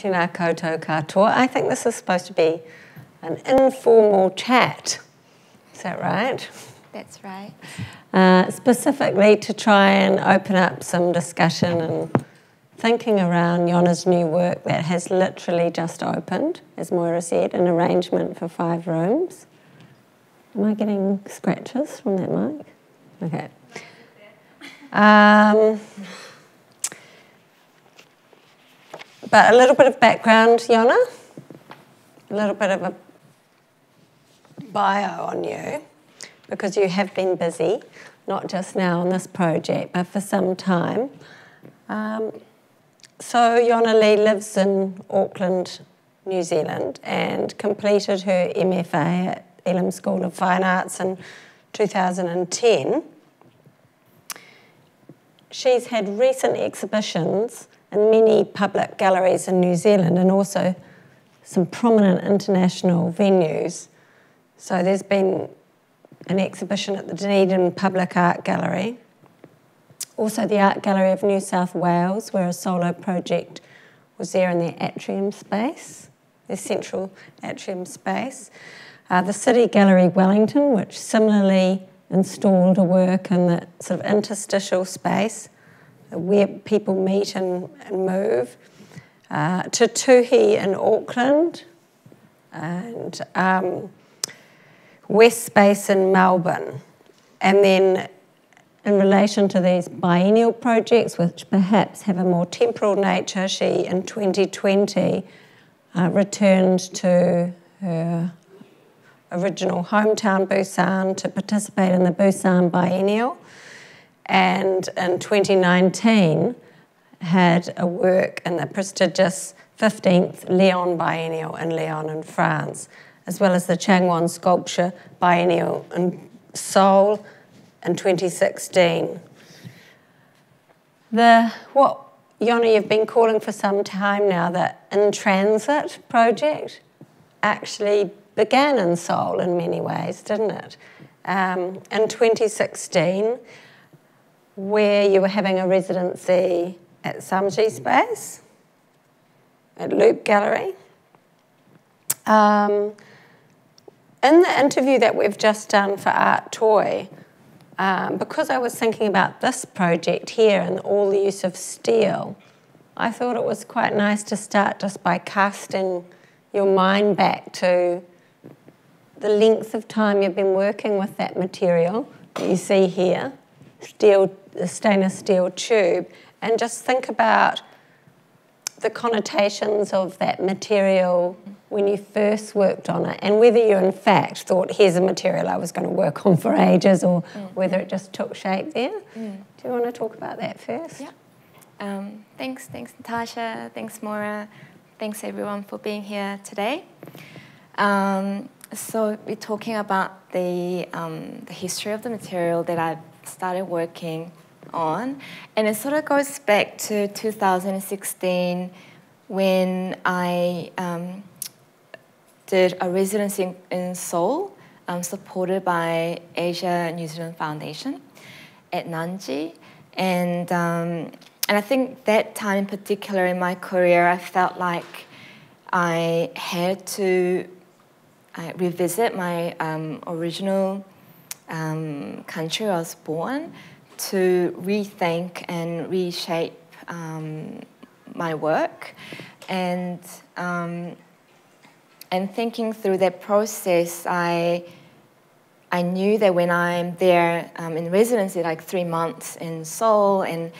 Tēnā koutou katoa. I think this is supposed to be an informal chat. Is that right? That's right. Uh, specifically to try and open up some discussion and thinking around Yona's new work that has literally just opened, as Moira said, an arrangement for five rooms. Am I getting scratches from that mic? Okay. Um, but a little bit of background, Yona, a little bit of a bio on you, because you have been busy, not just now on this project, but for some time. Um, so Yona Lee lives in Auckland, New Zealand, and completed her MFA at Elam School of Fine Arts in 2010. She's had recent exhibitions in many public galleries in New Zealand and also some prominent international venues. So there's been an exhibition at the Dunedin Public Art Gallery, also the Art Gallery of New South Wales, where a solo project was there in their atrium space, their central atrium space. Uh, the City Gallery Wellington, which similarly installed a work in the sort of interstitial space where people meet and, and move. Uh, Te Tuhi in Auckland and um, West Space in Melbourne. And then in relation to these biennial projects, which perhaps have a more temporal nature, she in 2020 uh, returned to her original hometown, Busan, to participate in the Busan Biennial. And in 2019, had a work in the prestigious 15th Lyon Biennial in Lyon in France, as well as the Changwon Sculpture Biennial in Seoul in 2016. The what Yona, you've been calling for some time now, the In Transit project actually began in Seoul in many ways, didn't it? Um, in 2016, where you were having a residency at Samji Space, at Loop Gallery. Um, in the interview that we've just done for Art Toi, um, because I was thinking about this project here and all the use of steel, I thought it was quite nice to start just by casting your mind back to the length of time you've been working with that material that you see here, steel, the stainless steel tube, and just think about the connotations of that material when you first worked on it and whether you in fact thought here's a material I was going to work on for ages or mm. whether it just took shape there. Mm. Do you want to talk about that first? Yeah. Um, thanks, thanks Natasha, thanks Moira, thanks everyone for being here today. Um, so we're talking about the, um, the history of the material that I started working on. And it sort of goes back to 2016 when I um, did a residency in, Seoul, um, supported by Asia New Zealand Foundation at Nanji. And, um, and I think that time in particular in my career, I felt like I had to I revisit my um, original um, country I was born to rethink and reshape um, my work and um, and thinking through that process I I knew that when I'm there um, in residency like three months in Seoul and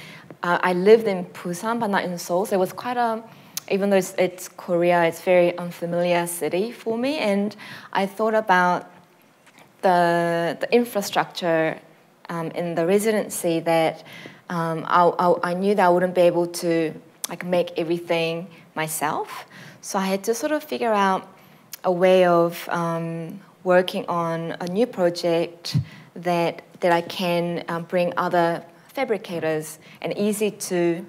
uh, I lived in Busan but not in Seoul so it was quite a even though it's, it's Korea, it's very unfamiliar city for me. And I thought about the, the infrastructure um, in the residency that um, I, I, I, knew that I wouldn't be able to like make everything myself. So I had to sort of figure out a way of um, working on a new project that that I can um, bring other fabricators and easy to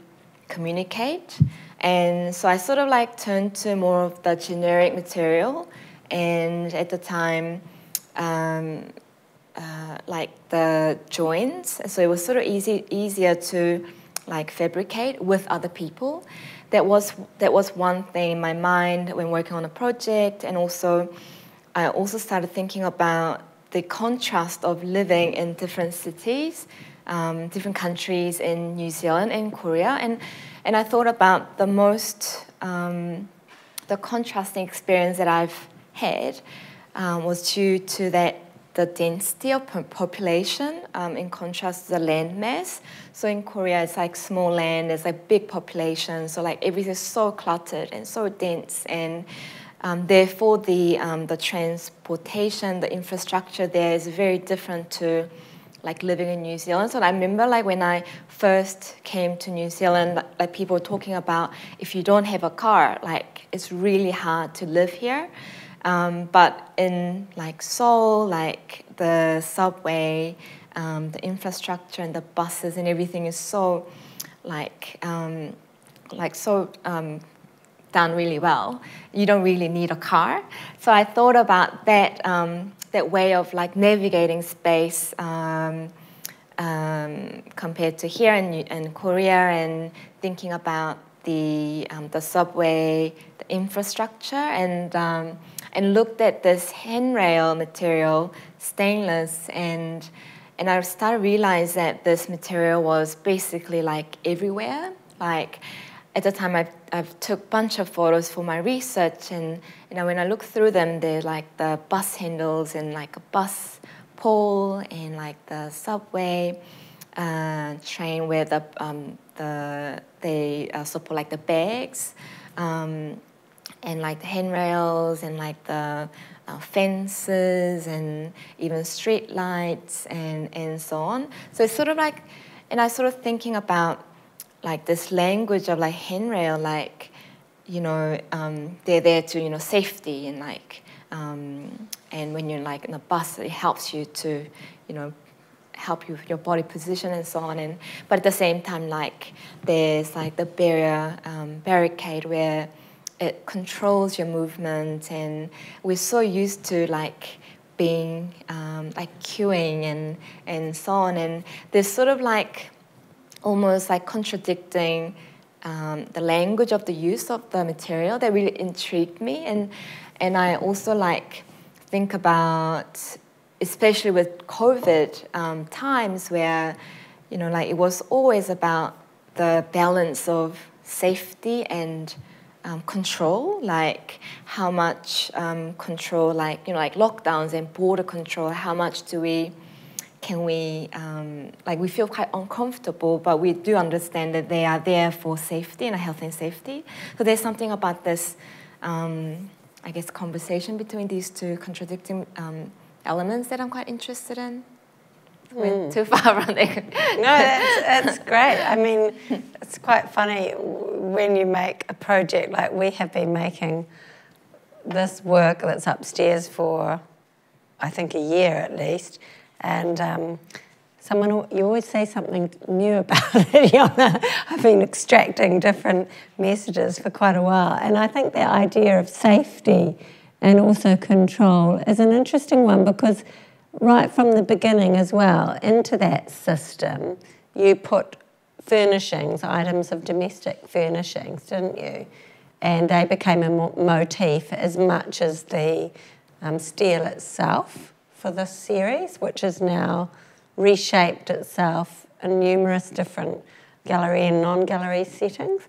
communicate and so I sort of like turned to more of the generic material. And at the time, um, uh, like the joints, so it was sort of easy, easier to like fabricate with other people. That was that was one thing in my mind when working on a project, and also I also started thinking about the contrast of living in different cities, um, different countries in New Zealand and Korea, and and I thought about the most um, the contrasting experience that I've had um, was due to that the density of population um, in contrast to the land mass. So in Korea, it's like small land, there's like big population, so like everything's so cluttered and so dense, and um, therefore the um, the transportation, the infrastructure there is very different to like living in New Zealand. So I remember like when I first came to New Zealand, like people were talking about if you don't have a car, like it's really hard to live here. Um, but in like Seoul, like the subway, um, the infrastructure and the buses and everything is so like um, like so um, done really well. You don't really need a car. So I thought about that um, that way of like navigating space um, compared to here in, in Korea and thinking about the the subway, the infrastructure and and looked at this handrail material, stainless, and and I started to realize that this material was basically like everywhere. Like at the time, I've, I've took a bunch of photos for my research, and you know when I look through them, they're like the bus handles and like a bus pole and like the subway uh, train where the um, the they uh, support like the bags. Um, and like the handrails and like the uh, fences and even street lights and, and so on. So it's sort of like, and I sort of thinking about like this language of like handrail, like, you know, um, they're there to, you know, safety and like, um, and when you're like in a bus, it helps you to, you know, help you with your body position and so on. And but at the same time, like there's like the barrier um, barricade where it controls your movement and we're so used to like being um, like queuing and, and so on and there's sort of like almost like contradicting um, the language of the use of the material that really intrigued me and and I also like think about especially with COVID um, times where you know like it was always about the balance of safety and um, control, like how much um, control, like you know, like lockdowns and border control. How much do we, can we, um, like we feel quite uncomfortable, but we do understand that they are there for safety and health and safety. So there's something about this, um, I guess, conversation between these two contradicting um, elements that I'm quite interested in went mm. too far there. no, that's, that's great. I mean, it's quite funny when you make a project like we have been making this work that's upstairs for, I think, a year at least. And um, someone, you always say something new about it. I've been extracting different messages for quite a while. And I think the idea of safety and also control is an interesting one because right from the beginning as well, into that system, you put furnishings, items of domestic furnishings, didn't you? And they became a motif as much as the um, steel itself for this series, which has now reshaped itself in numerous different gallery and non gallery settings.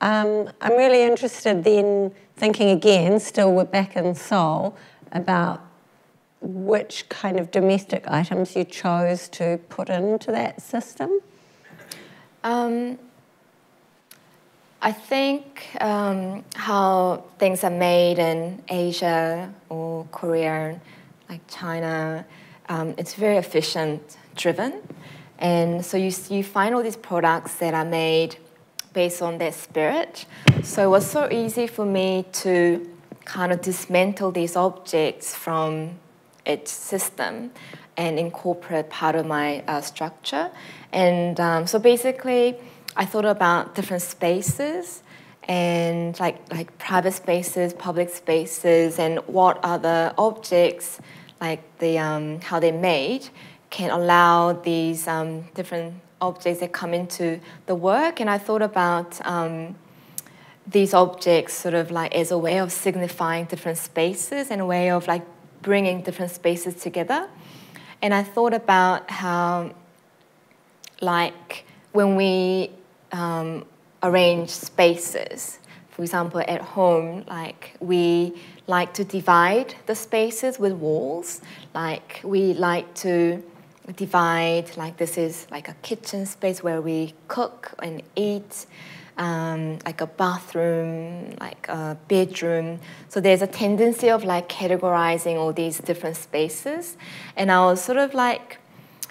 Um, I'm really interested then, thinking again, still we're back in Seoul, about which kind of domestic items you chose to put into that system? Um, I think um, how things are made in Asia or Korea, like China, um, it's very efficient driven. And so you, you find all these products that are made based on that spirit. So it was so easy for me to kind of dismantle these objects from its system and incorporate part of my uh, structure. And um, so basically, I thought about different spaces and like like private spaces, public spaces, and what other objects, like the um, how they're made, can allow these um, different objects that come into the work, and I thought about um, these objects sort of like as a way of signifying different spaces and a way of like bringing different spaces together. And I thought about how, like, when we um, arrange spaces, for example, at home, like we like to divide the spaces with walls. Like we like to divide, like this is like a kitchen space where we cook and eat um, like a bathroom, like a bedroom. So there's a tendency of like categorizing all these different spaces. And I was sort of like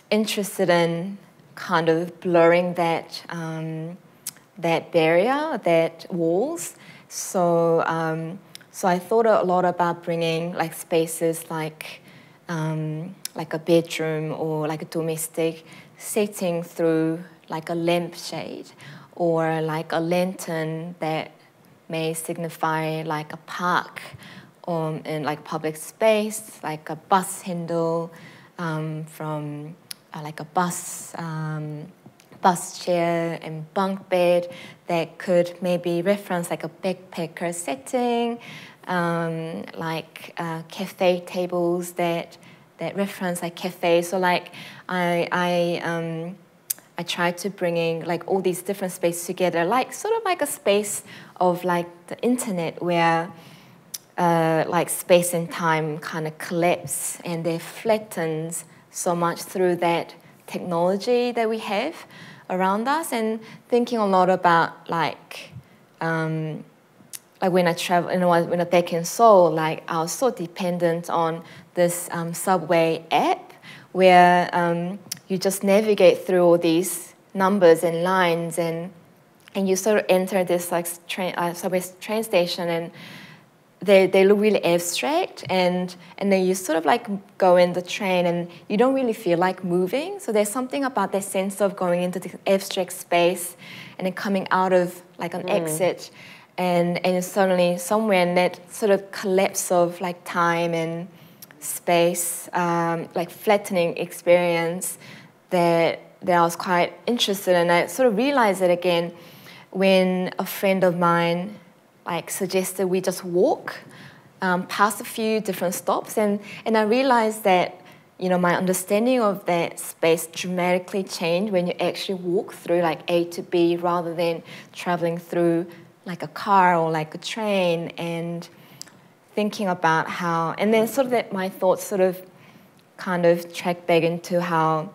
interested in kind of blurring that, um, that barrier, that walls. So, um, so I thought a lot about bringing like spaces like, um, like a bedroom or like a domestic setting through like a lampshade or like a lantern that may signify like a park um, in like public space, like a bus handle um, from uh, like a bus um, bus chair and bunk bed that could maybe reference like a backpacker setting, um, like uh, cafe tables that that reference like cafes. So like I I um, I tried to bringing like all these different spaces together, like sort of like a space of like the internet where uh, like space and time kind of collapse and they flattens so much through that technology that we have around us. And thinking a lot about like um, like when I travel, you know, when I back in Seoul, like I was so dependent on this um, subway app where um, you just navigate through all these numbers and lines and and you sort of enter this like train uh, subway train station and they, they look really abstract and and then you sort of like go in the train and you don't really feel like moving so there's something about that sense of going into the abstract space and then coming out of like an mm. exit and and suddenly somewhere in that sort of collapse of like time and space um, like flattening experience that, that I was quite interested in. I sort of realized it again when a friend of mine like suggested we just walk um, past a few different stops and, and I realized that you know my understanding of that space dramatically changed when you actually walk through like A to B rather than traveling through like a car or like a train and thinking about how and then sort of that my thoughts sort of kind of track back into how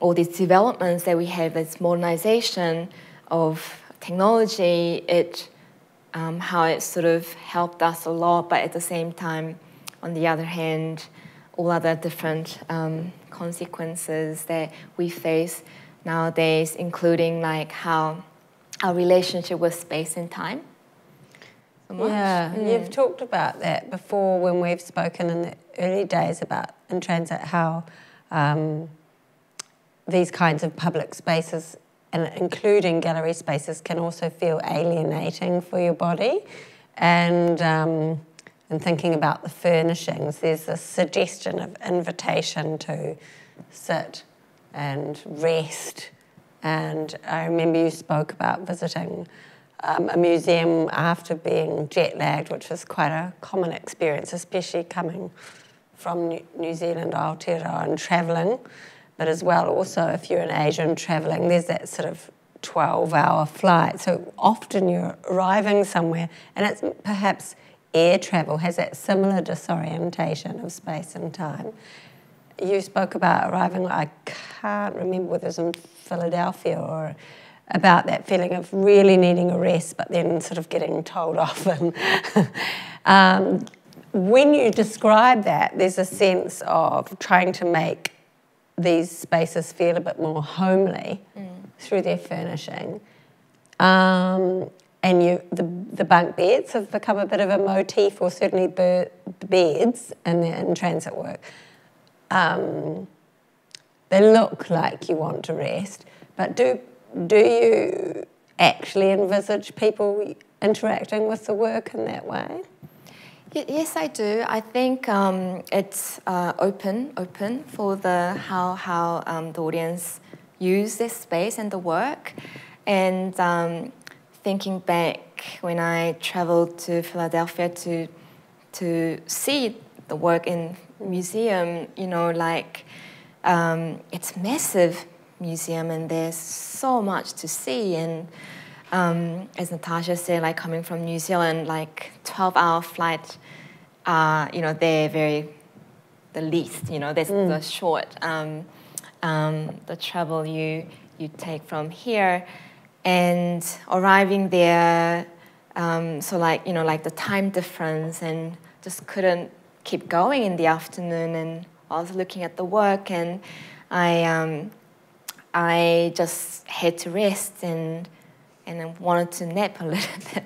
all these developments that we have, this modernization of technology, it um, how it sort of helped us a lot, but at the same time, on the other hand, all other different um, consequences that we face nowadays, including like how our relationship with space and time. So yeah, mm. you've talked about that before when we've spoken in the early days about in transit how um, these kinds of public spaces, and including gallery spaces, can also feel alienating for your body. And um, and thinking about the furnishings, there's a suggestion of invitation to sit and rest. And I remember you spoke about visiting um, a museum after being jet lagged, which is quite a common experience, especially coming from New Zealand, Aotearoa, and travelling but as well also if you're in Asia and traveling, there's that sort of 12 hour flight. So often you're arriving somewhere, and it's perhaps air travel has that similar disorientation of space and time. You spoke about arriving, I can't remember whether it was in Philadelphia or about that feeling of really needing a rest, but then sort of getting told off. And um, when you describe that, there's a sense of trying to make these spaces feel a bit more homely mm. through their furnishing. Um, and you, the, the bunk beds have become a bit of a motif, or certainly the beds in, the, in transit work. Um, they look like you want to rest, but do, do you actually envisage people interacting with the work in that way? Yes, I do. I think um, it's uh, open, open for the how how um, the audience use this space and the work. And um, thinking back when I traveled to Philadelphia to to see the work in museum, you know, like um, it's massive museum and there's so much to see and um, as Natasha said, like coming from New Zealand, like 12 hour flight, uh, you know, they're very, the least, you know, there's mm. the short, um, um, the travel you, you take from here and arriving there, um, so like, you know, like the time difference and just couldn't keep going in the afternoon and I was looking at the work and I, um, I just had to rest and and I wanted to nap a little bit.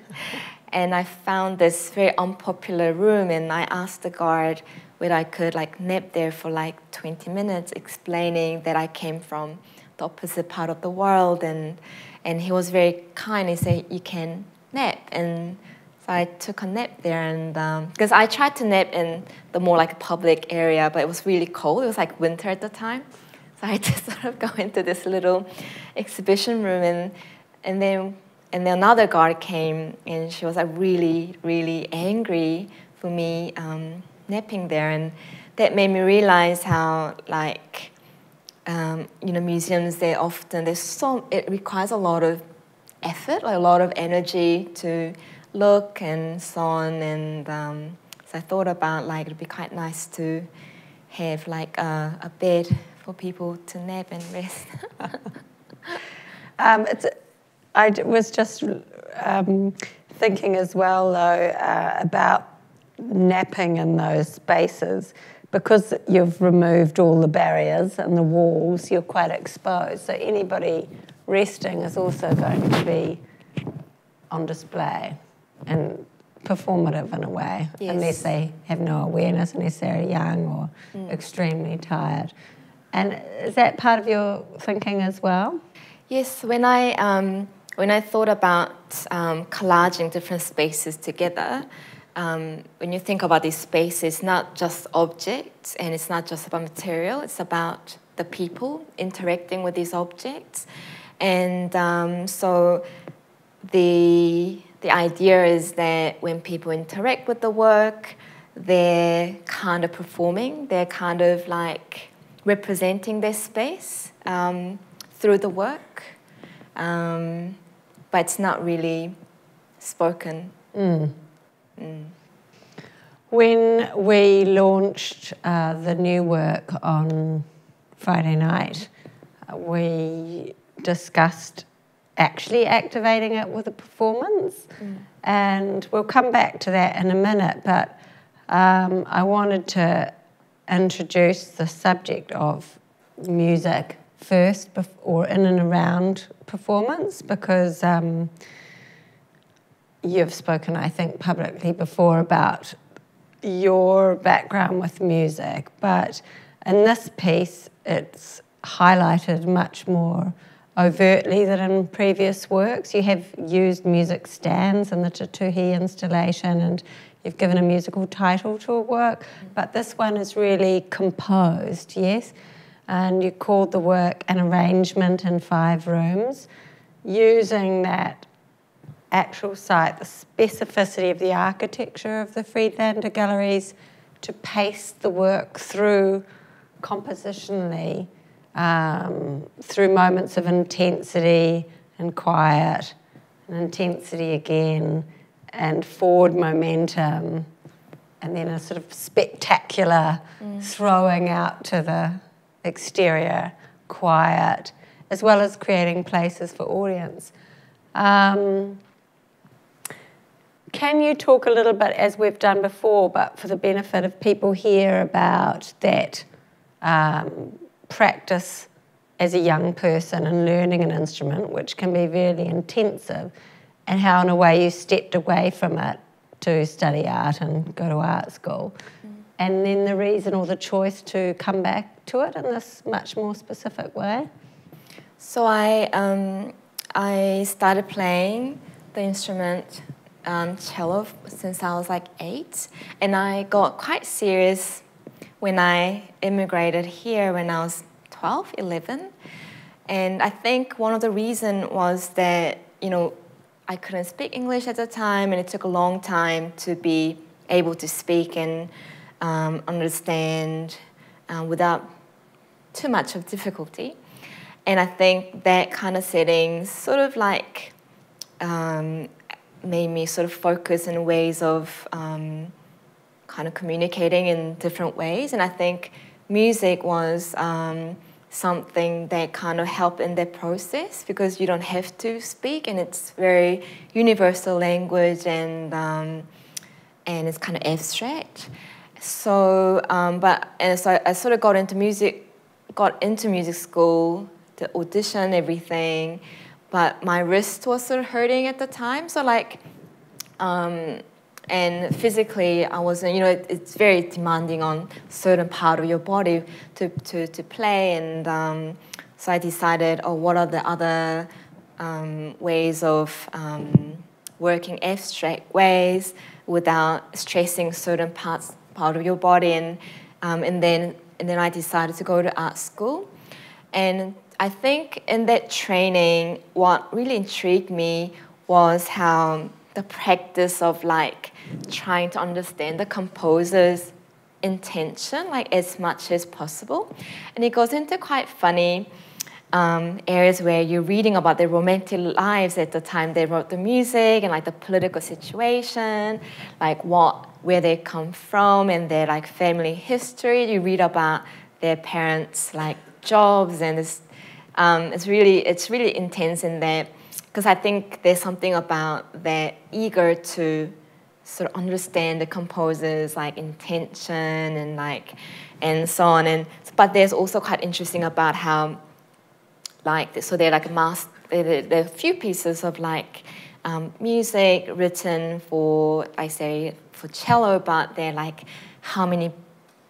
and I found this very unpopular room, and I asked the guard whether I could like nap there for like 20 minutes, explaining that I came from the opposite part of the world, and and he was very kind. He said, "You can nap," and so I took a nap there, and because um, I tried to nap in the more like public area, but it was really cold. It was like winter at the time, so I to sort of go into this little exhibition room and and then and then another guard came and she was like really really angry for me um, napping there and that made me realize how like um, you know museums they often there's so it requires a lot of effort like a lot of energy to look and so on and um, so I thought about like it'd be quite nice to have like a, a bed for people to nap and rest. um, it's I was just um, thinking as well, though, uh, about napping in those spaces. Because you've removed all the barriers and the walls, you're quite exposed. So anybody resting is also going to be on display and performative in a way, yes. unless they have no awareness, unless they're young or mm. extremely tired. And is that part of your thinking as well? Yes, when I um, when I thought about um, collaging different spaces together, um, when you think about these spaces, it's not just objects and it's not just about material, it's about the people interacting with these objects. And um, so the, the idea is that when people interact with the work, they're kind of performing, they're kind of like representing their space um, through the work. Um, but it's not really spoken. Mm. Mm. When we launched uh, the new work on Friday night, we discussed actually activating it with a performance. Mm. And we'll come back to that in a minute, but um, I wanted to introduce the subject of music first or in and around performance because um, you've spoken, I think, publicly before about your background with music, but in this piece, it's highlighted much more overtly than in previous works. You have used music stands in the Te Tuhi installation and you've given a musical title to a work, but this one is really composed, yes? And you called the work an arrangement in five rooms, using that actual site, the specificity of the architecture of the Friedlander galleries to pace the work through compositionally, um, through moments of intensity and quiet, and intensity again, and forward momentum, and then a sort of spectacular mm. throwing out to the exterior, quiet, as well as creating places for audience. Um, can you talk a little bit, as we've done before, but for the benefit of people here, about that um, practice as a young person and learning an instrument, which can be really intensive, and how, in a way, you stepped away from it to study art and go to art school? And then the reason or the choice to come back to it in this much more specific way? So I, um, I started playing the instrument um, cello since I was like eight, and I got quite serious when I immigrated here when I was 12, 11. And I think one of the reasons was that, you know, I couldn't speak English at the time, and it took a long time to be able to speak and um, understand uh, without too much of difficulty. And I think that kind of setting sort of like um, made me sort of focus in ways of um, kind of communicating in different ways. And I think music was um, something that kind of helped in that process because you don't have to speak and it's very universal language and um, and it's kind of abstract. So, um, but and so I, sort of got into music, got into music school, to audition everything, but my wrist was sort of hurting at the time. So like, um, and physically I wasn't, you know, it, it's very demanding on certain part of your body to, to, to play. And um, so I decided, oh, what are the other um, ways of um, working abstract ways without stressing certain parts part of your body? And, um, and, then, and then I decided to go to art school. And I think in that training, what really intrigued me was how the practice of like trying to understand the composer's intention, like as much as possible. And it goes into quite funny um, areas where you're reading about their romantic lives at the time they wrote the music and like the political situation, like what where they come from and their like family history. You read about their parents' like jobs and it's, um, it's really it's really intense in that because I think there's something about that eager to sort of understand the composer's like intention and like and so on and but there's also quite interesting about how like so they're like a mass are a few pieces of like um, music written for I say for cello but they're like how many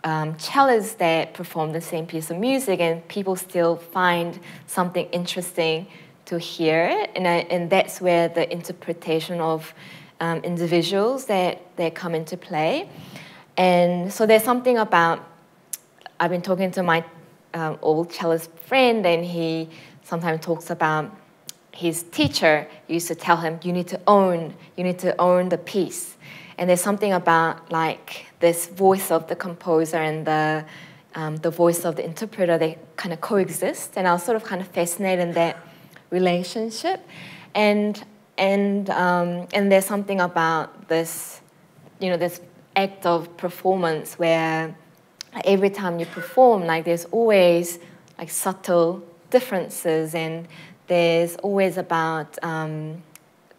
um, cellists that perform the same piece of music and people still find something interesting to hear it and, I, and that's where the interpretation of um, individuals that, that come into play. And so there's something about, I've been talking to my um, old cellist friend, and he sometimes talks about his teacher used to tell him, you need to own, you need to own the piece. And there's something about like this voice of the composer and the, um, the voice of the interpreter, they kind of coexist. And I was sort of kind of fascinated in that relationship. And and um, and there's something about this, you know, this act of performance where every time you perform, like there's always like subtle differences, and there's always about um,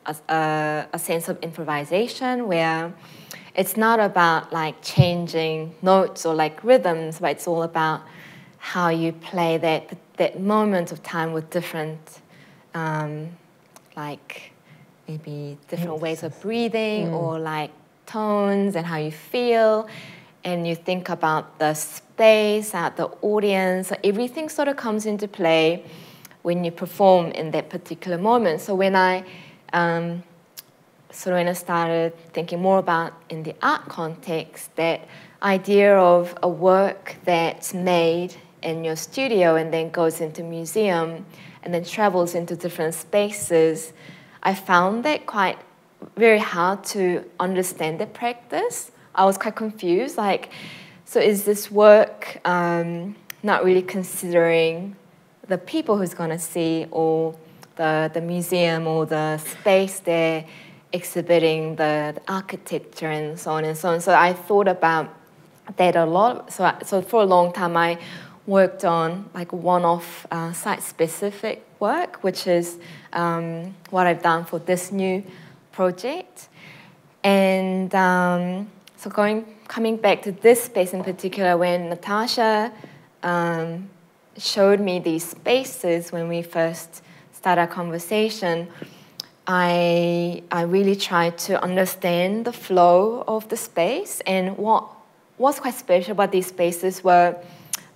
a, a, sense of improvisation where it's not about like changing notes or like rhythms, but it's all about how you play that that moment of time with different um, like maybe different ways of breathing mm. or like tones and how you feel and you think about the space the audience everything sort of comes into play when you perform in that particular moment so when i um, so when i started thinking more about in the art context that idea of a work that's made in your studio and then goes into museum and then travels into different spaces I found that quite very hard to understand the practice. I was quite confused. Like, so is this work um, not really considering the people who's going to see or the, the museum or the space they're exhibiting, the, the, architecture and so on and so on. So I thought about that a lot. So, I, so for a long time, I worked on like one-off uh, site-specific work, which is um, what I've done for this new project. And um, so going, coming back to this space in particular, when Natasha um, showed me these spaces when we first started our conversation, I, I really tried to understand the flow of the space and what was quite special about these spaces were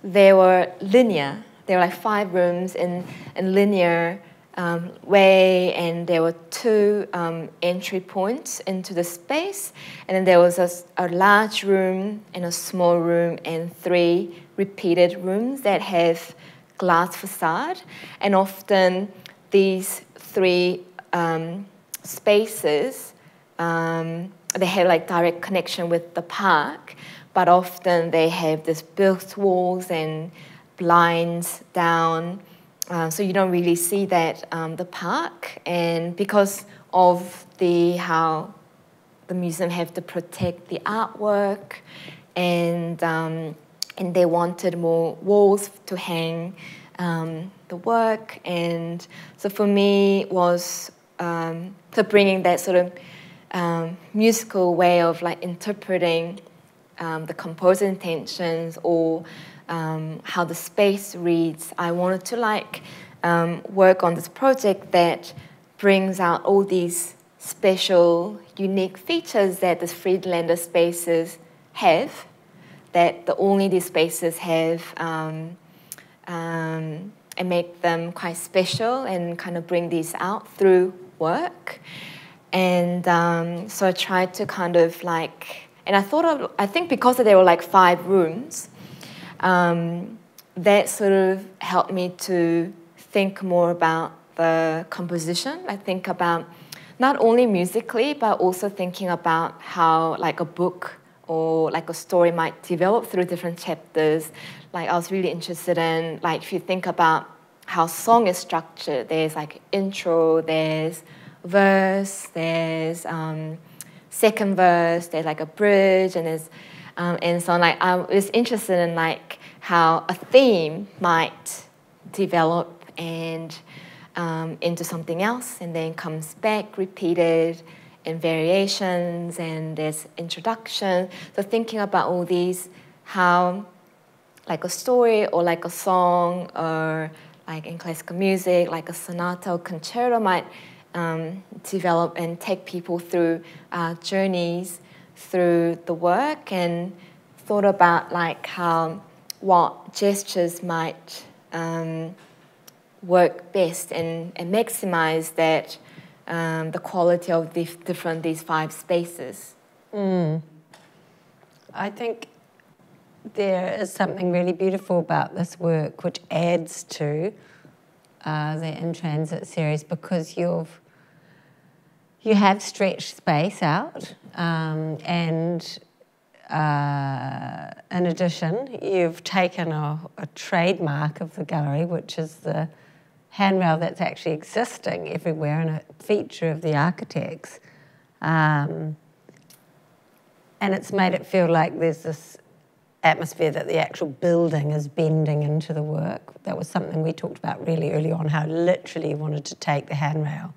they were linear. There were like five rooms in, in linear um, way, and there were two um, entry points into the space. And then there was a, a, large room and a small room, and three repeated rooms that have glass facade, and often these three um, spaces um, they have like direct connection with the park, but often they have this built walls and blinds down, uh, so you don't really see that um, the park. And because of the how the museum have to protect the artwork, and um, and they wanted more walls to hang um, the work, and so for me was um, so bringing that sort of um, musical way of like interpreting um, the composer intentions or um, how the space reads. I wanted to like um, work on this project that brings out all these special, unique features that the Friedlander spaces have, that the only these spaces have, um, um, and make them quite special and kind of bring these out through work. And um, so I tried to kind of like, and I thought of, I think because there were like five rooms, um, that sort of helped me to think more about the composition. I think about not only musically, but also thinking about how like a book or like a story might develop through different chapters. Like I was really interested in like if you think about how song is structured, there's like intro, there's verse, there's um, second verse, there's like a bridge, and there's um, and so like I was interested in like how a theme might develop and um, into something else, and then comes back repeated in variations, and there's introduction. So thinking about all these, how like a story or like a song or like in classical music, like a sonata or concerto might um, develop and take people through uh, journeys through the work and thought about like how what gestures might um, work best and, and maximize that um, the quality of the different these five spaces. Mm. I think there is something really beautiful about this work which adds to uh, the In Transit series because you've you have stretched space out um, and uh, in addition you've taken a, a, trademark of the gallery which is the handrail that's actually existing everywhere and a feature of the architects um, and it's made it feel like there's this atmosphere that the actual building is bending into the work. That was something we talked about really early on, how literally you wanted to take the handrail.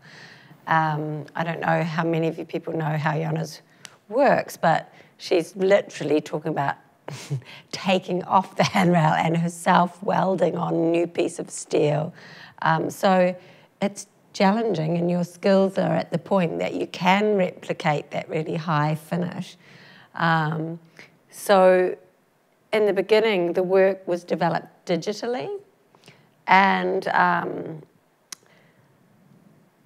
Um, I don't know how many of you people know how Yona's works, but she's literally talking about taking off the handrail and herself welding on a new piece of steel. Um, so it's challenging, and your skills are at the point that you can replicate that really high finish. Um, so in the beginning, the work was developed digitally, and um,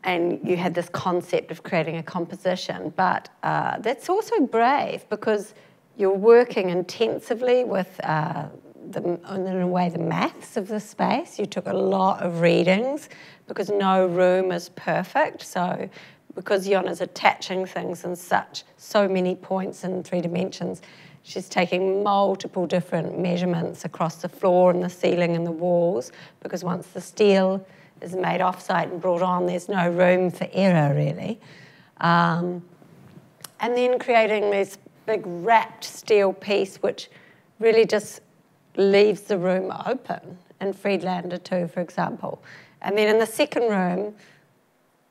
and you had this concept of creating a composition. But uh, that's also brave because you're working intensively with, uh, the, in a way, the maths of the space. You took a lot of readings because no room is perfect. So because Yona's attaching things in such so many points in three dimensions, She's taking multiple different measurements across the floor and the ceiling and the walls because once the steel is made offsite and brought on, there's no room for error really. Um, and then creating this big wrapped steel piece which really just leaves the room open in Friedlander 2, for example. And then in the second room,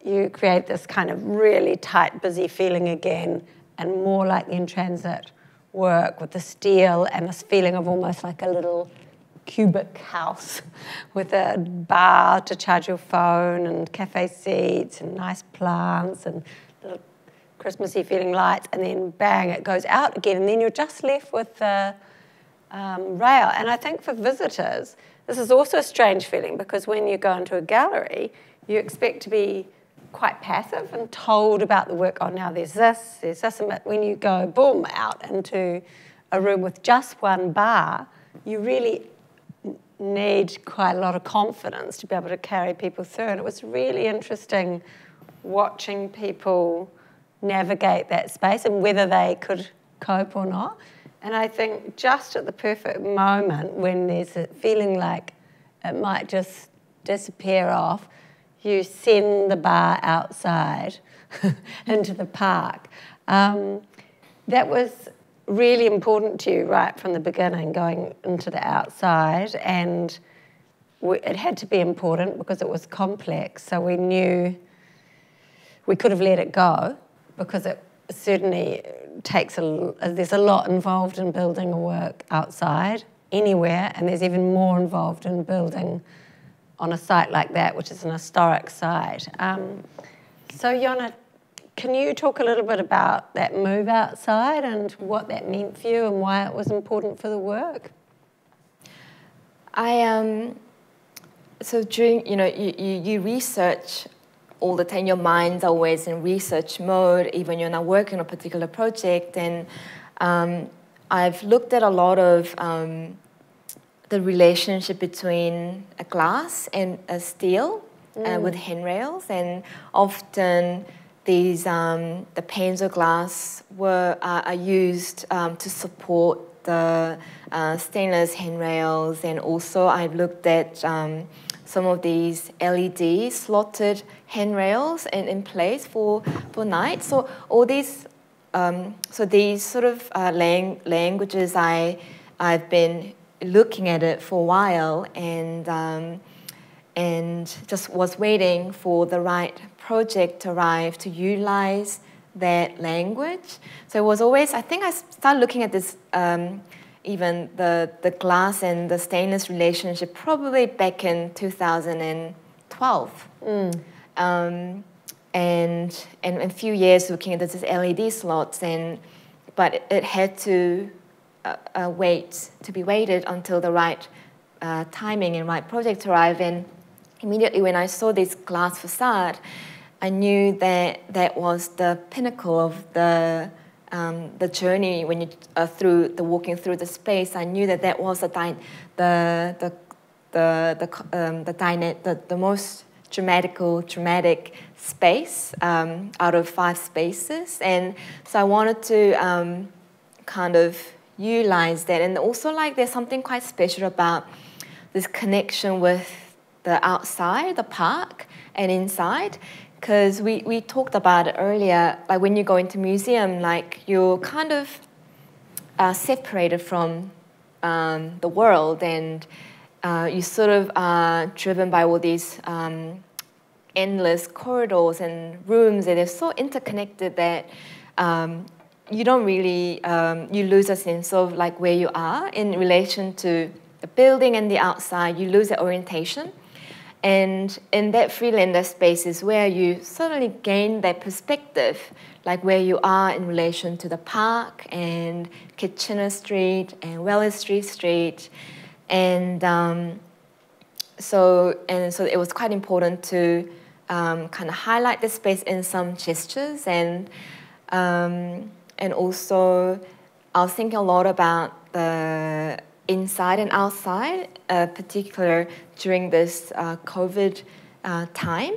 you create this kind of really tight, busy feeling again, and more like in transit work with the steel and this feeling of almost like a little cubic house with a bar to charge your phone and cafe seats and nice plants and little Christmassy feeling lights, and then bang, it goes out again, and then you're just left with the um, rail. And I think for visitors, this is also a strange feeling because when you go into a gallery, you expect to be quite passive and told about the work. Oh, now there's this, there's this, and but when you go boom out into a room with just one bar, you really need quite a lot of confidence to be able to carry people through. And it was really interesting watching people navigate that space and whether they could cope or not. And I think just at the perfect moment when there's a feeling like it might just disappear off, you send the bar outside into the park. Um, that was really important to you right from the beginning, going into the outside, and we, it had to be important because it was complex. So we knew we could have let it go because it certainly takes a there's a lot involved in building a work outside anywhere, and there's even more involved in building on a site like that, which is an historic site. Um, so, Yona, can you talk a little bit about that move outside and what that meant for you and why it was important for the work? I um, so during you know you, you, you research all the time. Your mind's always in research mode, even you're not working on a particular project. And um, I've looked at a lot of um, the relationship between a glass and a steel mm. uh, with handrails, and often these um, the panes of glass were uh, are used um, to support the uh, stainless handrails, and also I've looked at um, some of these LED slotted handrails and in place for for night. So all these um, so these sort of uh, lang- languages I I've been looking at it for a while and um, and just was waiting for the right project to arrive to utilize that language. So it was always, I think I started looking at this, um, even the, the glass and the stainless relationship probably back in 2012. Mm. Um, and, and a few years looking at this LED slots, and, but it, it had to uh, uh, wait, to be waited until the right uh, timing and right project arrive. And immediately when I saw this glass facade, I knew that that was the pinnacle of the um, the journey when you uh, through the walking through the space. I knew that that was the the the the the um, the, the, the most dramatical dramatic space um, out of five spaces, and so I wanted to um, kind of utilize that, and also like there's something quite special about this connection with the outside, the park, and inside because we, we talked about it earlier like when you go into museum like you're kind of uh, separated from um, the world and uh, you sort of are driven by all these um, endless corridors and rooms and they're so interconnected that um, you don't really um, you lose a sense of like where you are in relation to the building and the outside. You lose the orientation and in that Friedlander space is where you suddenly gain that perspective, like where you are in relation to the park and Kitchener Street and Wellesley Street. Street, and um, so, and so it was quite important to um, kind of highlight the space in some gestures and, um, and also I was thinking a lot about the inside and outside, uh, particular during this uh, COVID uh, time,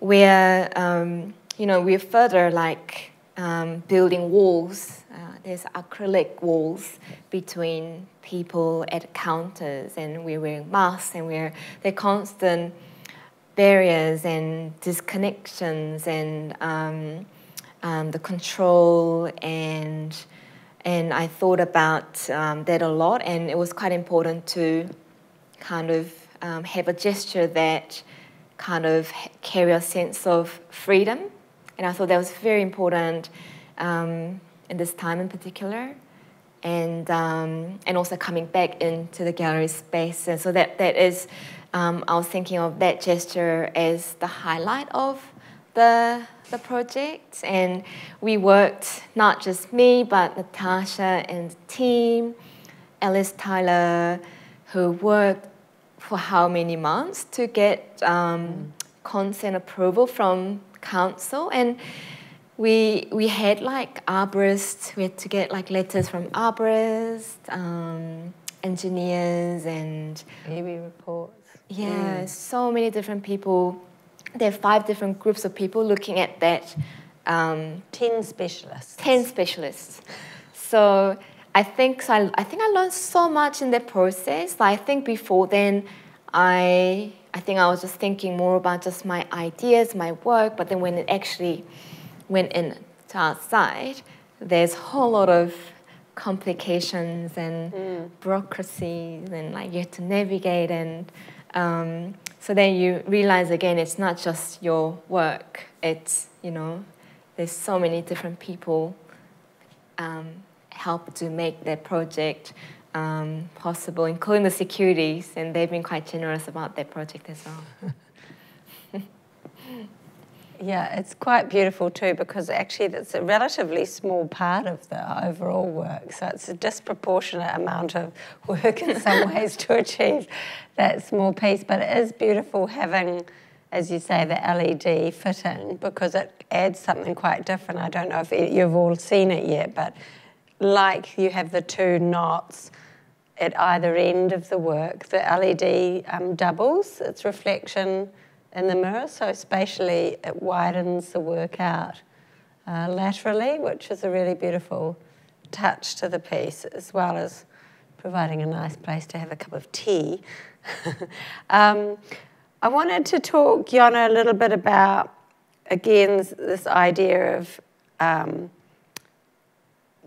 where um, you know we're further like um, building walls. Uh, there's acrylic walls between people at counters, and we're wearing masks, and we're there constant barriers and disconnections and um, um the control and and I thought about um, that a lot, and it was quite important to kind of um, have a gesture that kind of carry a sense of freedom. And I thought that was very important um, in this time in particular. And, um, and also coming back into the gallery space. And so that, that is, um, I was thinking of that gesture as the highlight of the the project, and we worked not just me, but Natasha and the team, Alice Tyler, who worked for how many months to get um, mm. consent approval from council, and we we had like arborists. We had to get like letters from arborists, um, engineers and EB reports. Yeah, mm. so many different people. There are five different groups of people looking at that. Um, ten specialists. Ten specialists. So I think so I, I think I learned so much in that process. I think before then, I I think I was just thinking more about just my ideas, my work. But then when it actually went in to outside, there's a whole lot of complications and mm. bureaucracy and like you have to navigate and um, so then you realize again it's not just your work. It's you know there's so many different people um, help to make that project um, possible including the securities and they've been quite generous about that project as well Yeah, it's quite beautiful too because actually it's a relatively small part of the overall work. So it's a disproportionate amount of work in some ways to achieve that small piece. But it is beautiful having, as you say, the LED fit in because it adds something quite different. I don't know if you've all seen it yet, but like you have the two knots at either end of the work, the LED um, doubles its reflection in the mirror. So spatially, it widens the work out uh, laterally, which is a really beautiful touch to the piece, as well as providing a nice place to have a cup of tea. um, I wanted to talk, Yona, a little bit about, again, this idea of um,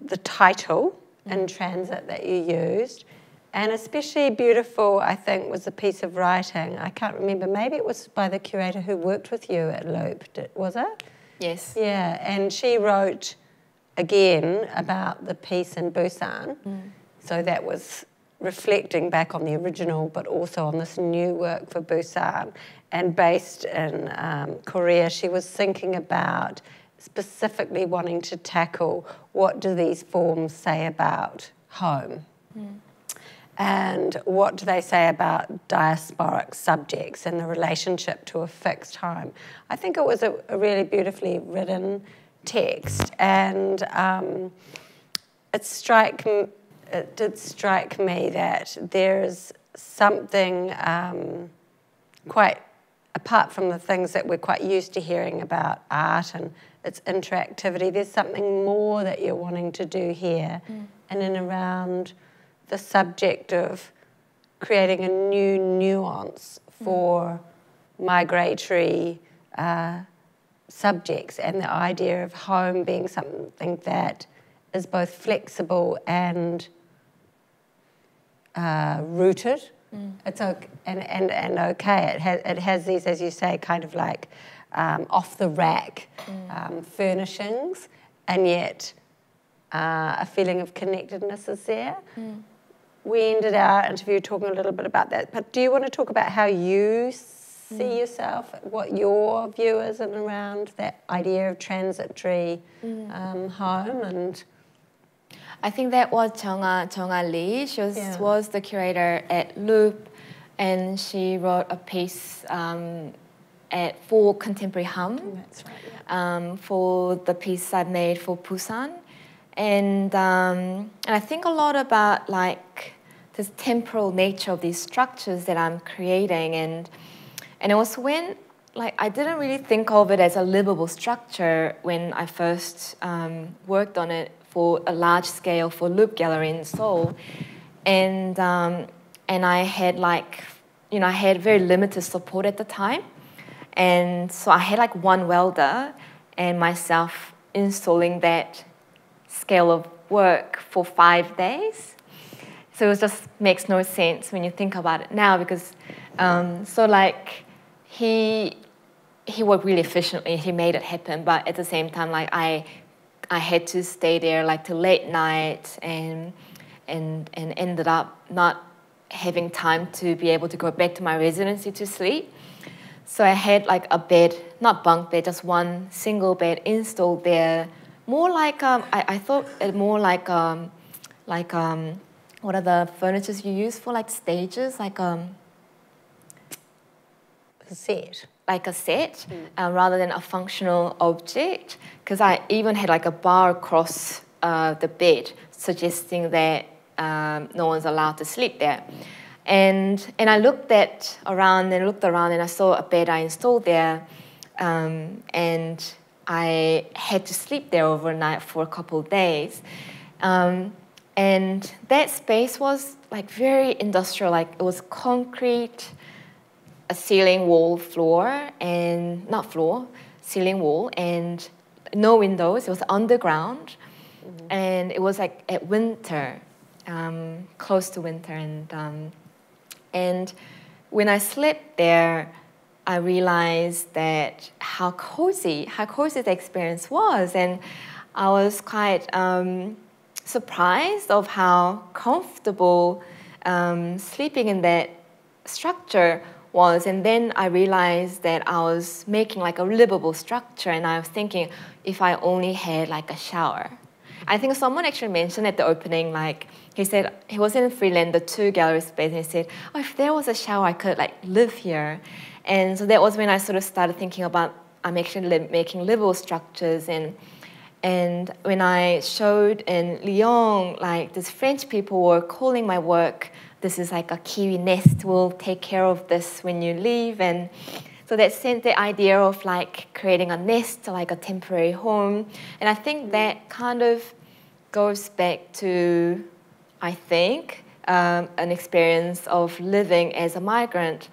the title in transit that you used and especially beautiful, I think, was a piece of writing. I can't remember. Maybe it was by the curator who worked with you at Loop. Was it? Yes. Yeah, and she wrote again about the piece in Busan. Mm. So that was reflecting back on the original, but also on this new work for Busan. And based in um, Korea, she was thinking about specifically wanting to tackle what do these forms say about home. Mm and what do they say about diasporic subjects and the relationship to a fixed home? I think it was a, a really beautifully written text, and um, it strike it did strike me that there is something um, quite apart from the things that we're quite used to hearing about art and its interactivity. There's something more that you're wanting to do here, mm. and in around the subject of creating a new nuance for migratory uh, subjects and the idea of home being something that is both flexible and uh, rooted. Mm. It's okay, and, and, and okay. It has, it has these, as you say, kind of like um, off the rack mm. um, furnishings, and yet uh, a feeling of connectedness is there. Mm we ended our interview talking a little bit about that. But do you want to talk about how you see mm. yourself, what your view is and around that idea of transitory mm. um, home and? I think that was Chonga Chonga Lee. She was, yeah. was the curator at Loop, and she wrote a piece um, at for Contemporary Hum. That's right. Yeah. Um, for the piece I made for Busan and um, and I think a lot about like this temporal nature of these structures that I'm creating, and and it was when like I didn't really think of it as a livable structure when I first um, worked on it for a large scale for Loop Gallery in Seoul, and um, and I had like you know I had very limited support at the time, and so I had like one welder and myself installing that scale of work for five days. So it just makes no sense when you think about it now because, um, so like, he he worked really efficiently. He made it happen, but at the same time, like I I had to stay there like till late night and and and ended up not having time to be able to go back to my residency to sleep. So I had like a bed, not bunk bed, just one single bed installed there more like um, I, I thought it more like um, like um, what are the furnitures you use for like stages like um a set like a set mm. uh, rather than a functional object because I even had like a bar across uh, the bed suggesting that um, no one's allowed to sleep there. And, and I looked at around and looked around and I saw a bed I installed there. Um, and I had to sleep there overnight for a couple of days. Um, and that space was like very industrial, like it was concrete, a ceiling wall floor, and not floor, ceiling wall, and no windows. It was underground, mm-hmm. and it was like at winter, um, close to winter, and um, and when I slept there, I realized that how cozy, how cozy the experience was, and I was quite um, surprised of how comfortable um, sleeping in that structure was. And then I realized that I was making like a livable structure, and I was thinking if I only had like a shower. I think someone actually mentioned at the opening, like he said he was in Freeland, the two gallery space, and he said, "Oh, if there was a shower, I could like live here." And so that was when I sort of started thinking about I'm actually li- making livable structures and and when I showed in Lyon, like these French people were calling my work, this is like a kiwi nest, we'll take care of this when you leave. And so that sent the idea of like creating a nest, like a temporary home. And I think that kind of goes back to, I think, um, an experience of living as a migrant,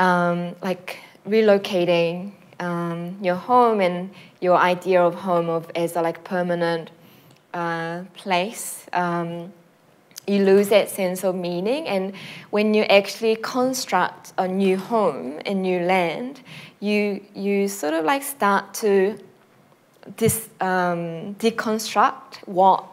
um, like relocating um, your home and your idea of home of as a like permanent uh, place. Um, you lose that sense of meaning, and when you actually construct a new home, a new land, you you sort of like start to dis, um, deconstruct what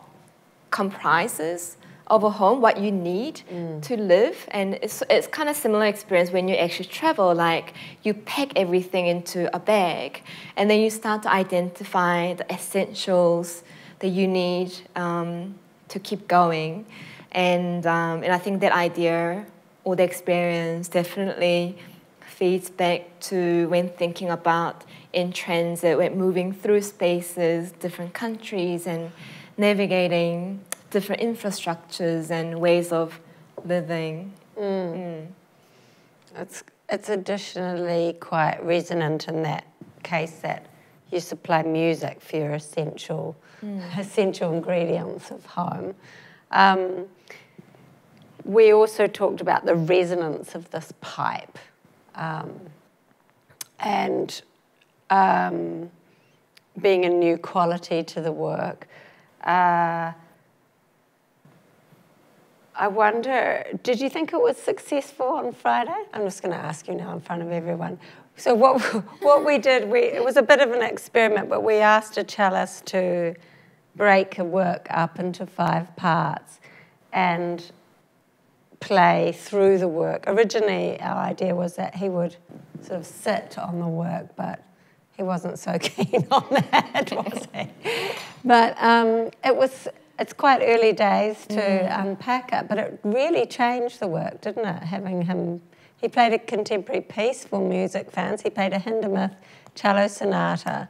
comprises of a home, what you need mm. to live. And it's, it's kind of similar experience when you actually travel, like you pack everything into a bag and then you start to identify the essentials that you need um, to keep going. And, um, and I think that idea or the experience definitely feeds back to when thinking about in transit, when moving through spaces, different countries, and navigating different infrastructures and ways of living. Mm. Mm. It's, it's additionally quite resonant in that case that you supply music for your essential, mm. essential ingredients of home. Um, we also talked about the resonance of this pipe um, and um, being a new quality to the work. Uh, I wonder, did you think it was successful on Friday? I'm just going to ask you now in front of everyone. So what what we did, we it was a bit of an experiment, but we asked a cellist to break a work up into five parts and play through the work. Originally, our idea was that he would sort of sit on the work, but he wasn't so keen on that, was he? But um, it was it's quite early days to mm. unpack it, but it really changed the work, didn't it? Having him, he played a contemporary piece for music fans. He played a Hindemith cello sonata,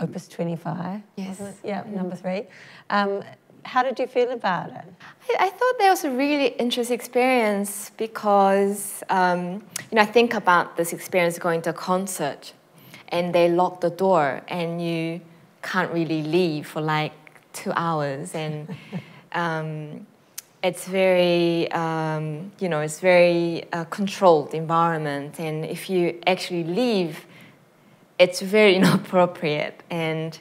Opus 25. Yes. Yeah, mm. number three. Um, how did you feel about it? I, I, thought that was a really interesting experience because, um, you know, I think about this experience going to a concert and they lock the door and you can't really leave for like two hours and um, it's very um, you know it's very uh, controlled environment. And if you actually leave it's very inappropriate. And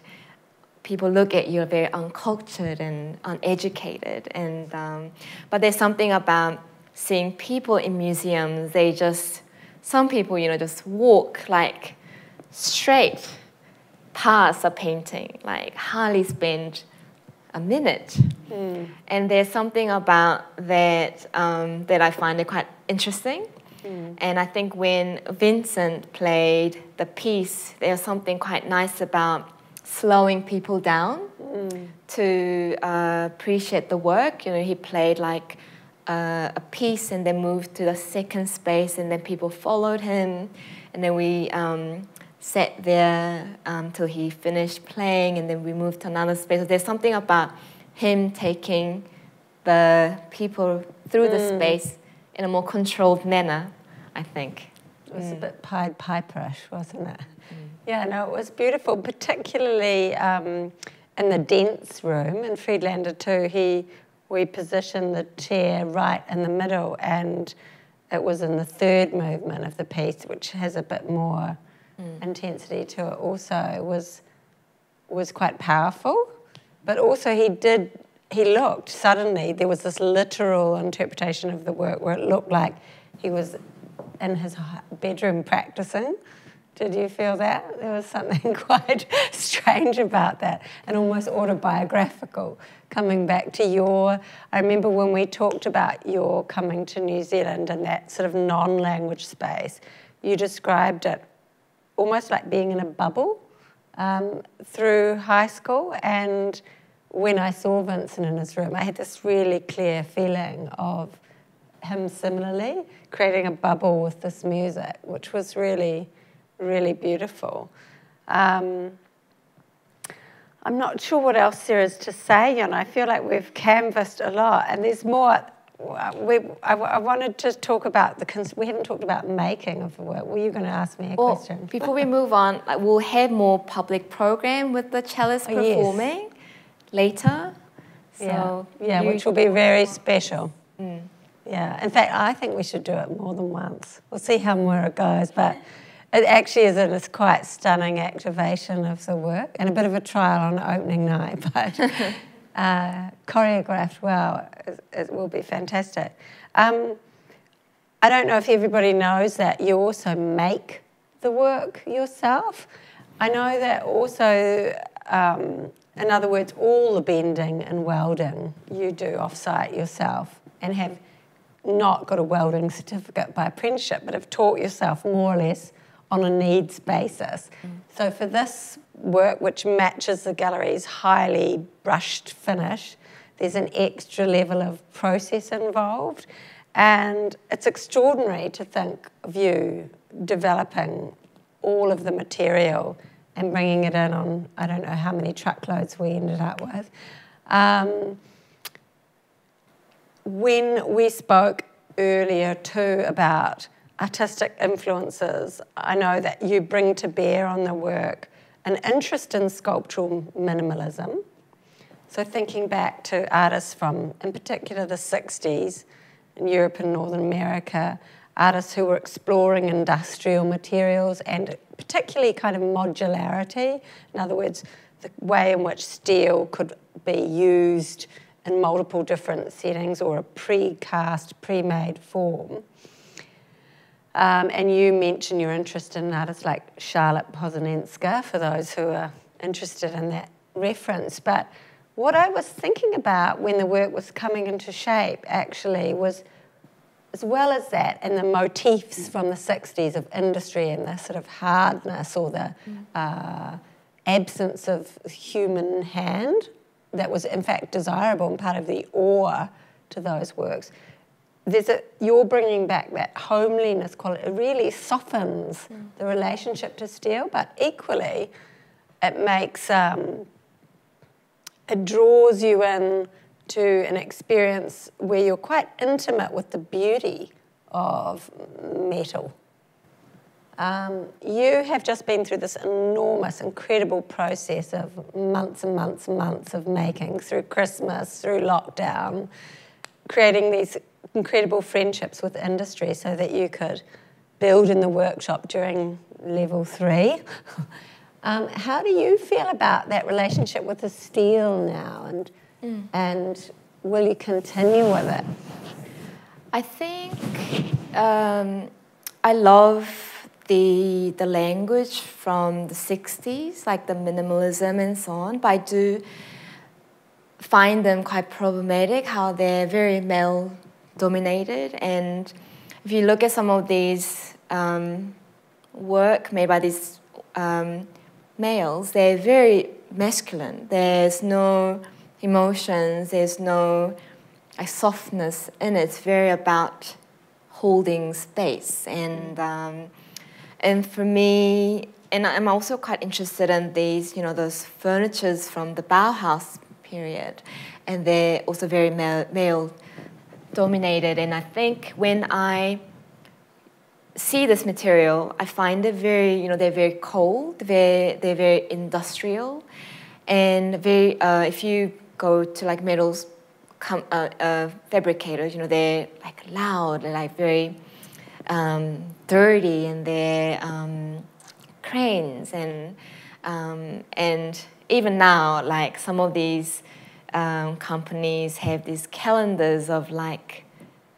people look at you very uncultured and uneducated. And um, but there's something about seeing people in museums they just some people you know just walk like straight past a painting like hardly spend a minute. Mm. And there's something about that um, that I find it quite interesting. Mm. And I think when Vincent played the piece, there's something quite nice about slowing people down mm. to uh, appreciate the work. You know, he played like uh, a piece and then moved to the second space, and then people followed him, and then we um, sat there until um, he finished playing, and then we moved to another space. There's something about him taking the people through the space in a more controlled manner, I think. It was a bit Pied Piperish, wasn't it? Yeah, no, it was beautiful, particularly um, in the dance room in Friedlander 2. He, we positioned the chair right in the middle, and it was in the third movement of the piece, which has a bit more Mm. intensity to it. Also, was was quite powerful, but also he did. He looked suddenly. There was this literal interpretation of the work where it looked like he was in his bedroom practicing. Did you feel that? There was something quite strange about that and almost autobiographical. Coming back to your, I remember when we talked about your coming to New Zealand and that sort of non language space, you described it almost like being in a bubble um, through high school. And when I saw Vincent in his room, I had this really clear feeling of him similarly creating a bubble with this music, which was really, really beautiful. Um, I'm not sure what else there is to say, and I feel like we've canvassed a lot, and there's more. We, I, I wanted to talk about the. Cons- we haven't talked about making of the work. Were you going to ask me a Well, question? before we move on, like, we'll have more public program with the cellist Oh, yes. performing later. yeah, So yeah, you- which will be very special. Mm. Yeah, in fact, I think we should do it more than once. We'll see how more it goes, but it actually is a quite stunning activation of the work and a bit of a trial on opening night, but uh, choreographed well, it, it will be fantastic. Um, I don't know if everybody knows that you also make the work yourself. I know that also, um, in other words, all the bending and welding you do off-site yourself and have not got a welding certificate by apprenticeship, but have taught yourself more or less on a needs basis. So for this work, which matches the gallery's highly brushed finish, there's an extra level of process involved. And it's extraordinary to think of you developing all of the material and bringing it in on, I don't know how many truckloads we ended up with. Um, when we spoke earlier too about artistic influences, I know that you bring to bear on the work an interest in sculptural minimalism. So, thinking back to artists from, in particular, the 60s in Europe and Northern America, artists who were exploring industrial materials and particularly kind of modularity. In other words, the way in which steel could be used in multiple different settings or a precast, pre made form. Um, and you mentioned your interest in artists like Charlotte Posenenske, for those who are interested in that reference. But what I was thinking about when the work was coming into shape actually was, as well as that, and the motifs from the 60s of industry and the sort of hardness or the uh, absence of human hand that was, in fact, desirable and part of the awe to those works there's a you're bringing back that homeliness quality. It really softens the relationship to steel, but equally, it makes um, it draws you in to an experience where you're quite intimate with the beauty of metal. Um, you have just been through this enormous, incredible process of months and months and months of making through Christmas, through lockdown, creating these incredible friendships with industry so that you could build in the workshop during level three. um, how do you feel about that relationship with the steel now, and and will you continue with it? I think um, I love the the language from the '60s, like the minimalism and so on. But I do find them quite problematic. How they're very male dominated, and if you look at some of these um, work made by these um, males, they're very masculine. There's no emotions. There's no softness in it. It's very about holding space and um, and for me and I'm also quite interested in these you know those furnitures from the Bauhaus period. And they're also very male, male dominated. And I think when I see this material, I find it very, you know, they're very cold, they're, they're very industrial, and very, uh, if you go to like metals com- uh, uh, fabricators, you know, they're like loud, they're like very um, dirty, and they're um, cranes, and, um, and even now, like some of these um, companies have these calendars of like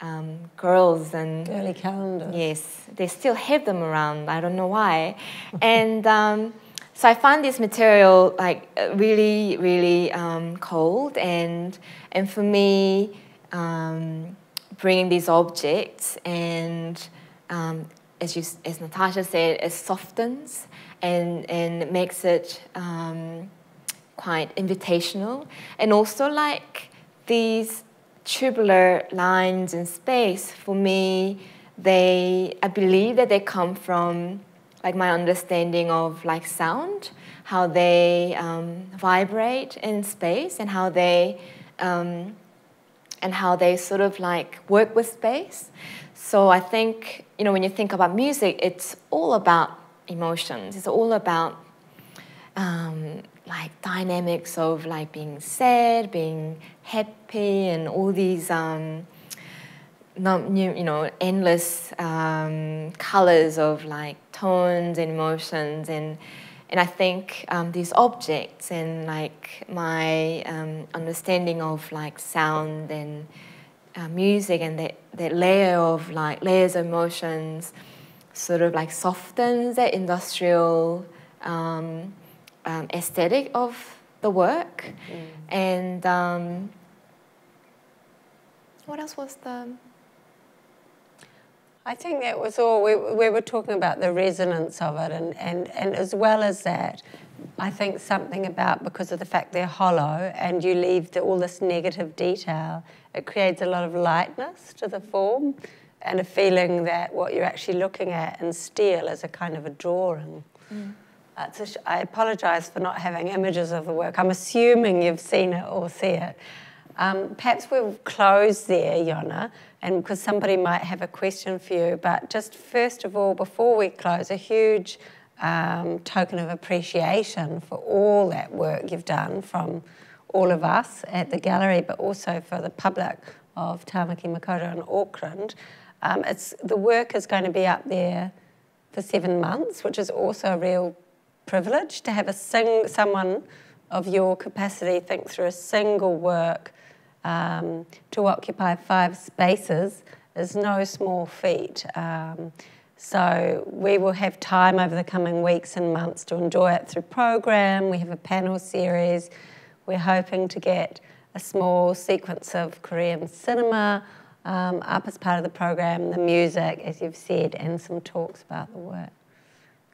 um, girls and girly calendars. Yes, they still have them around. I don't know why, and um, so I find this material like really, really um, cold, and and for me, um, bringing these objects and um, as you as Natasha said, it softens and and makes it um, quite invitational, and also like these tubular lines in space for me they i believe that they come from like my understanding of like sound how they um, vibrate in space and how they um, and how they sort of like work with space. So i think you know when you think about music it's all about emotions. It's all about um, like dynamics of like being sad, being happy, and all these um, not new, you know, endless um, colors of like tones and emotions, and and I think um, these objects and like my um, understanding of like sound and uh, music and that that layer of like layers of emotions, sort of like softens that industrial. Um, um, aesthetic of the work. Mm. And um, what else was the? I think that was all. We, we were talking about the resonance of it, and, and, and as well as that, I think something about because of the fact they're hollow and you leave the, all this negative detail, it creates a lot of lightness to the form and a feeling that what you're actually looking at in steel is a kind of a drawing. Mm. Sh- I apologise for not having images of the work. I'm assuming you've seen it or see it. Um, perhaps we'll close there, Yona, and because somebody might have a question for you. But just first of all, before we close, a huge um, token of appreciation for all that work you've done from all of us at the gallery, but also for the public of Tamaki Makaurau and Auckland. Um, it's, the work is going to be up there for seven months, which is also a real privilege to have a sing, someone of your capacity think through a single work um, to occupy five spaces is no small feat. Um, so we will have time over the coming weeks and months to enjoy it through program. We have a panel series. We're hoping to get a small sequence of Korean cinema um, up as part of the program, the music, as you've said, and some talks about the work.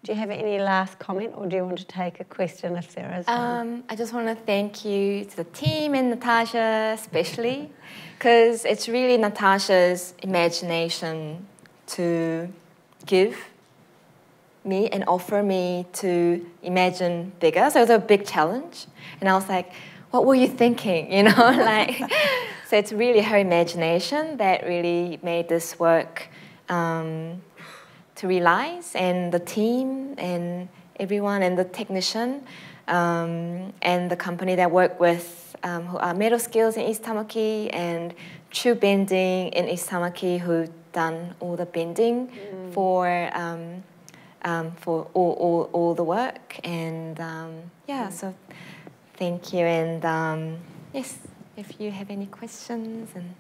Do you have any last comment, or do you want to take a question if there is um, I just want to thank you to the team and Natasha especially, because it's really Natasha's imagination to give me and offer me to imagine bigger. So it was a big challenge, and I was like, "What were you thinking?" You know, like. so it's really her imagination that really made this work. Um, to realize, and the team and everyone and the technician um, and the company that work with um, who are Metal Skills in East Tamaki and True Bending in East Tamaki who done all the bending mm. for um, um, for all, all, all the work and um, yeah mm. so thank you and um, yes if you have any questions and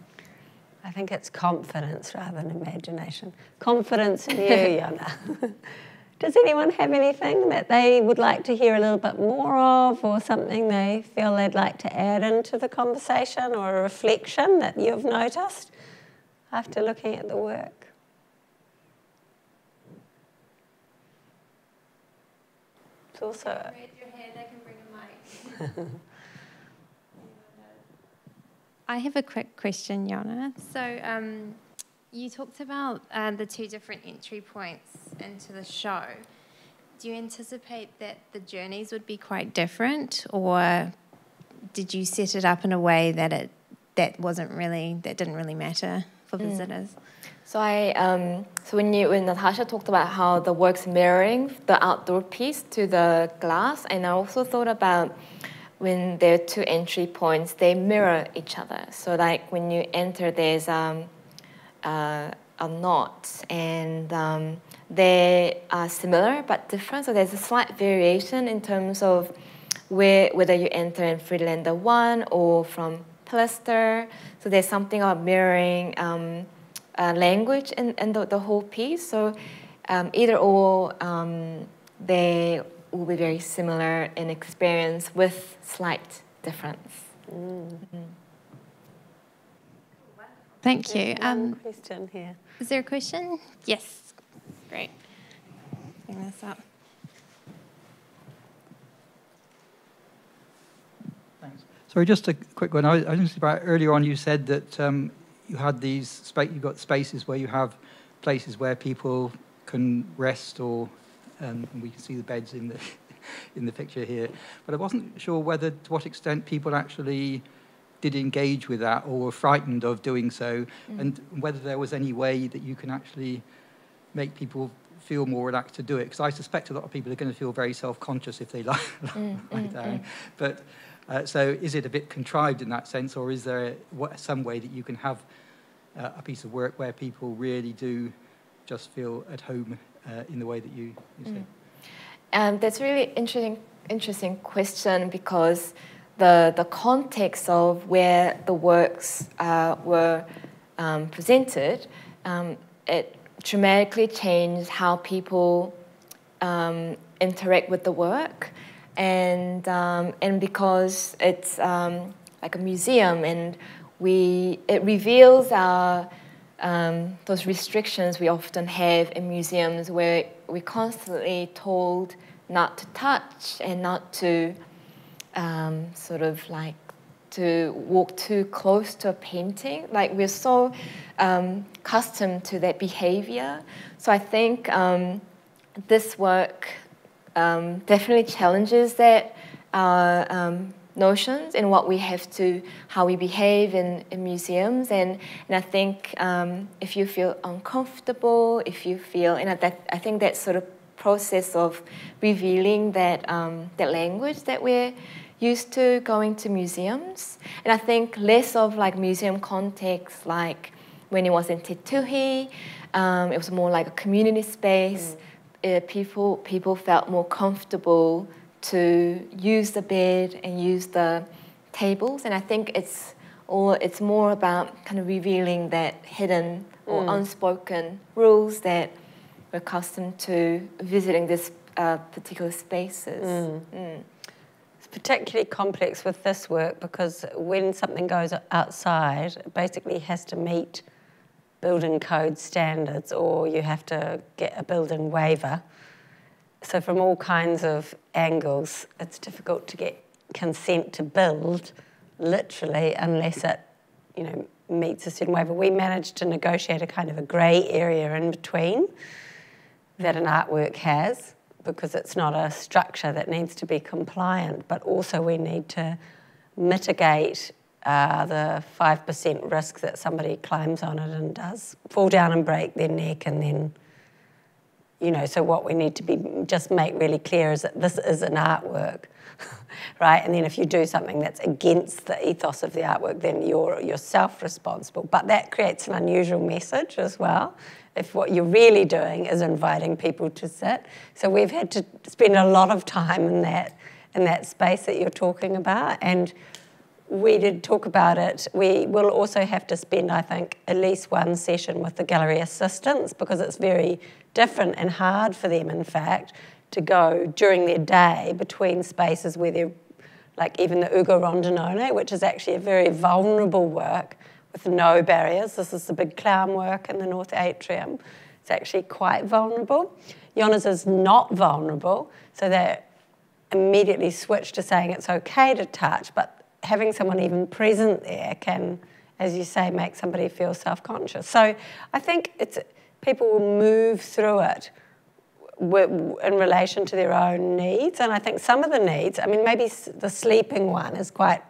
I think it's confidence rather than imagination. Confidence in you, Yona. Does anyone have anything that they would like to hear a little bit more of, or something they feel they'd like to add into the conversation, or a reflection that you've noticed after looking at the work? It's also. Raise your hand, I can bring a mic. I have a quick question, Yona. So, um, you talked about uh, the two different entry points into the show. Do you anticipate that the journeys would be quite different, or did you set it up in a way that it that wasn't really that didn't really matter for mm. visitors? So I um, so when you when Natasha talked about how the work's mirroring the outdoor piece to the glass, and I also thought about when there are two entry points, they mirror each other. So like when you enter, there's um, uh, a knot, and um, they are similar but different. So there's a slight variation in terms of where whether you enter in Friedlander one or from Pallister. So there's something about mirroring um, uh, language in, in the, the, whole piece. So um, either or, um, they will be very similar in experience with slight difference. Mm. Mm-hmm. Thank you. Um, question here. Is there a question? Yes. Great. Bring this up. Thanks. Sorry, just a quick one. I, I was about earlier on. You said that um, you had these space. You've got spaces where you have places where people can rest, or um, we can see the beds in the in the picture here. But I wasn't sure whether to what extent people actually did engage with that or were frightened of doing so, mm. and whether there was any way that you can actually make people feel more relaxed to do it. Because I suspect a lot of people are going to feel very self-conscious if they lie, mm, lie mm, down. Mm. But uh, so, is it a bit contrived in that sense, or is there what, some way that you can have uh, a piece of work where people really do just feel at home uh, in the way that you, you say? Um, that's a really interesting, interesting question because the, the context of where the works uh, were um, presented, um, it dramatically changed how people um, interact with the work. And, um, and because it's um, like a museum and we, it reveals our, um, those restrictions we often have in museums where we're constantly told not to touch and not to um, sort of like to walk too close to a painting. Like we're so um, accustomed to that behavior. So I think um, this work um, definitely challenges that uh, um, notions and what we have to, how we behave in, in museums. And, and I think um, if you feel uncomfortable, if you feel, and I, that, I think that sort of process of revealing that, um, that language that we're used to going to museums. And I think less of like museum context, like when it was in Te Tuhi, um, it was more like a community space. Mm. Uh, people, people felt more comfortable to use the bed and use the tables. And I think it's, or it's more about kind of revealing that hidden or mm. unspoken rules that we're accustomed to visiting these uh, particular spaces. Mm. mm particularly complex with this work because when something goes outside, it basically has to meet building code standards or you have to get a building waiver. So from all kinds of angles, it's difficult to get consent to build, literally, unless it, you know, meets a certain waiver. We managed to negotiate a kind of a grey area in between that an artwork has because it's not a structure that needs to be compliant, but also we need to mitigate uh, the 5% risk that somebody climbs on it and does fall down and break their neck and then you know so what we need to be just make really clear is that this is an artwork right? And then if you do something that's against the ethos of the artwork then you're yourself responsible but that creates an unusual message as well if what you're really doing is inviting people to sit. So we've had to spend a lot of time in that in that space that you're talking about, and we did talk about it. We will also have to spend, I think, at least one session with the gallery assistants because it's very different and hard for them, in fact, to go during their day between spaces where they're like even the Ugo Rondinone, which is actually a very vulnerable work with no barriers. This is the big clown work in the North Atrium. It's actually quite vulnerable. Yona's is not vulnerable, so they immediately switch to saying it's okay to touch, but having someone even present there can, as you say, make somebody feel self-conscious. So I think it's people will move through it in relation to their own needs, and I think some of the needs, I mean, maybe the sleeping one is quite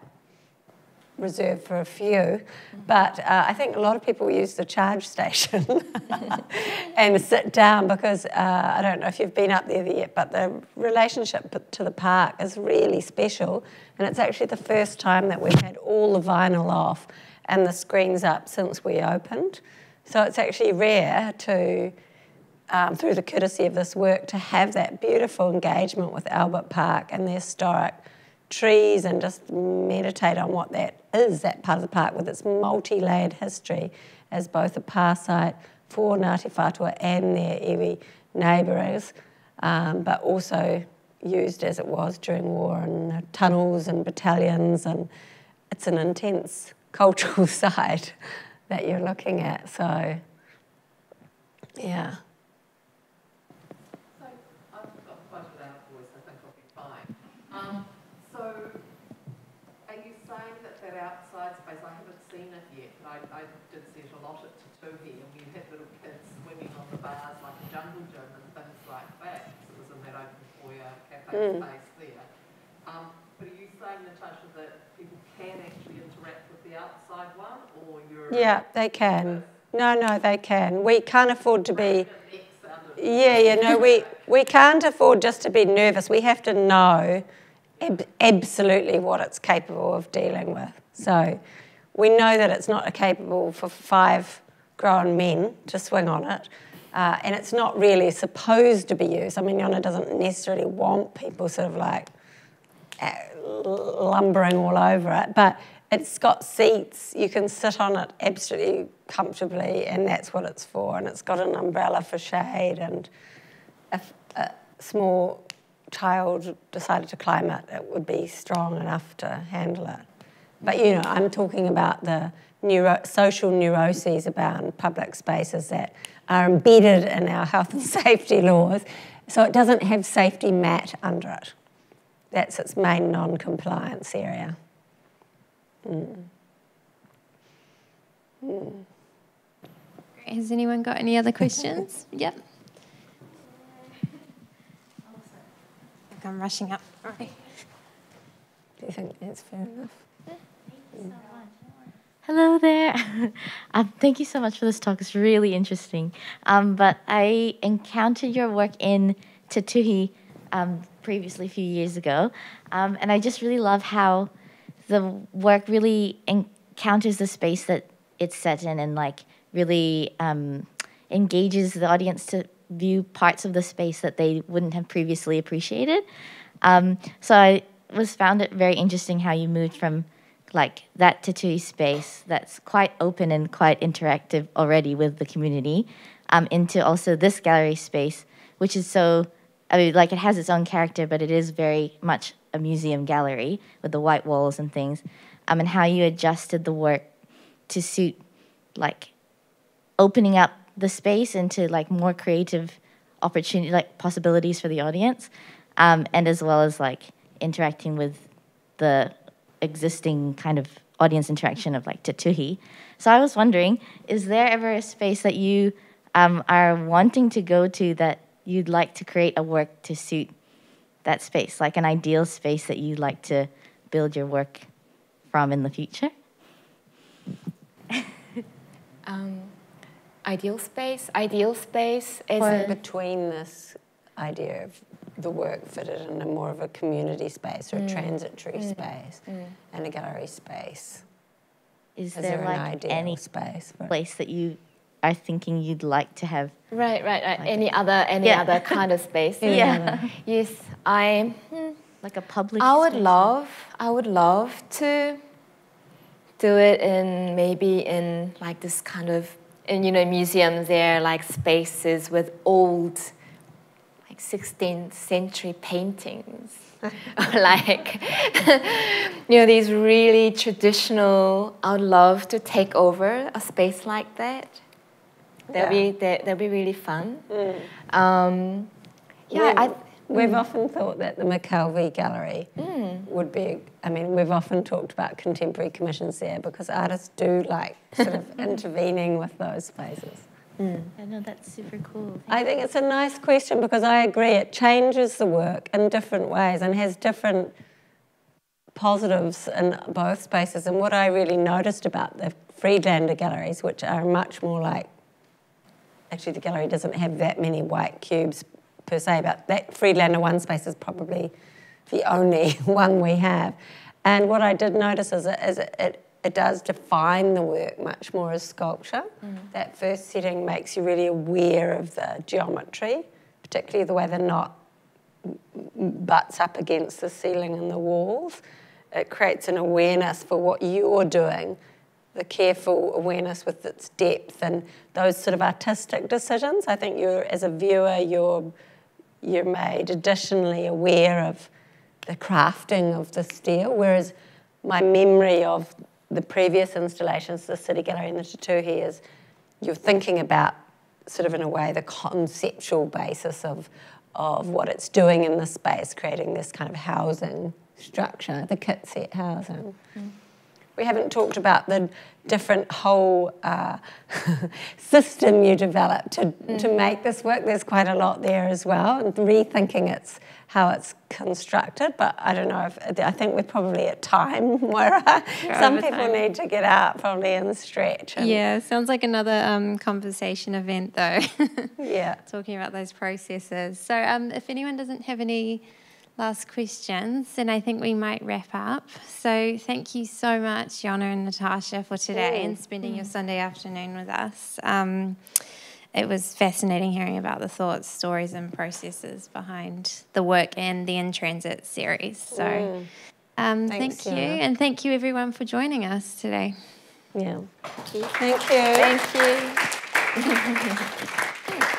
reserved for a few. But uh, I think a lot of people use the charge station and sit down because uh, I don't know if you've been up there yet, but the relationship to the park is really special. And it's actually the first time that we've had all the vinyl off and the screens up since we opened. So it's actually rare to, um, through the courtesy of this work, to have that beautiful engagement with Albert Park and the historic trees and just meditate on what that is, of the park with its multi-layered history as both a pa site for Ngāti Whātua and their iwi neighbours, um, but also used as it was during war and tunnels and battalions and it's an intense cultural site that you're looking at. So, yeah. Mm. space there. Um, but are you saying, Natasha, that people can actually interact with the outside one, or you're... Yeah, they can. No, no, they can. We can't afford to be... Yeah, yeah, no, we, we can't afford just to be nervous. We have to know ab absolutely what it's capable of dealing with. So we know that it's not capable for five grown men to swing on it. Uh, and it's not really supposed to be used. I mean, Yona doesn't necessarily want people sort of like uh, lumbering all over it, but it's got seats. You can sit on it absolutely comfortably, and that's what it's for. And it's got an umbrella for shade, and if a small child decided to climb it, it would be strong enough to handle it. But you know, I'm talking about the neuro social neuroses about public spaces that are embedded in our health and safety laws. So it doesn't have safety mat under it. That's its main non-compliance area. Mm. Mm. Has anyone got any other questions? yep. I'm rushing up. Do you think that's fair enough? Mm. Hello there. um, thank you so much for this talk. It's really interesting. Um, but I encountered your work in Te Tuhi um, previously a few years ago, um, and I just really love how the work really encounters the space that it's set in and like really um, engages the audience to view parts of the space that they wouldn't have previously appreciated. Um, so I was found it very interesting how you moved from like that Tuhi space that's quite open and quite interactive already with the community um, into also this gallery space, which is so, I mean, like it has its own character, but it is very much a museum gallery with the white walls and things, um, and how you adjusted the work to suit like opening up the space into like more creative opportunity, like possibilities for the audience, um, and as well as like interacting with the existing kind of audience interaction of like Te Tuhi. So I was wondering, is there ever a space that you um, are wanting to go to that you'd like to create a work to suit that space, like an ideal space that you'd like to build your work from in the future? um, ideal space, ideal space is or between this idea of the work fitted in a more of a community space or a mm. transitory mm. space mm. and a gallery space. Is, Is there, there, like any space place that you are thinking you'd like to have? Right, right, right. Like any other, any yeah. other kind of space. yeah. Yes, I. Hmm. Like a public. I would love. I would love to do it in maybe in like this kind of in you know museums there like spaces with old like 16th century paintings. like, you know, these really traditional, I would love to take over a space like that. That'd, yeah. be, that, that'd be really fun. Mm. Um, yeah, I, We've often thought that the Mackelvie Gallery mm. would be, I mean, we've often talked about contemporary commissions there because artists do like sort of intervening with those spaces. Mm. I know that's super cool. Thank I think it's a nice question because I agree. It changes the work in different ways and has different positives in both spaces. And what I really noticed about the Friedlander galleries, which are much more like, actually, the gallery doesn't have that many white cubes per se, but that Friedlander one space is probably the only one we have. And what I did notice is, it, is it, it, it does define the work much more as sculpture. Mm. That first setting makes you really aware of the geometry, particularly the way the knot butts up against the ceiling and the walls. It creates an awareness for what you're doing, the careful awareness with its depth and those sort of artistic decisions. I think you're, as a viewer, you're, you're made additionally aware of the crafting of the steel, whereas my memory of the previous installations, the City Gallery and the Te Tuhi, is you're thinking about sort of in a way the conceptual basis of, of what it's doing in the space, creating this kind of housing structure, the kit set housing. Mm. We haven't talked about the different whole uh, system you developed to, mm. to make this work. There's quite a lot there as well, and rethinking its how it's constructed. But I don't know if I think we're probably at time where some people time. need to get out probably and stretch. And yeah, sounds like another um, conversation event though. yeah, talking about those processes. So um, if anyone doesn't have any last questions, then I think we might wrap up. So thank you so much, Yona and Natasha, for today mm. and spending mm. your Sunday afternoon with us. Um, it was fascinating hearing about the thoughts, stories, and processes behind the work and the In Transit series. So mm. um, Thanks, thank you. And thank you, everyone, for joining us today. Yeah. Thank you. Thank you. Thank you.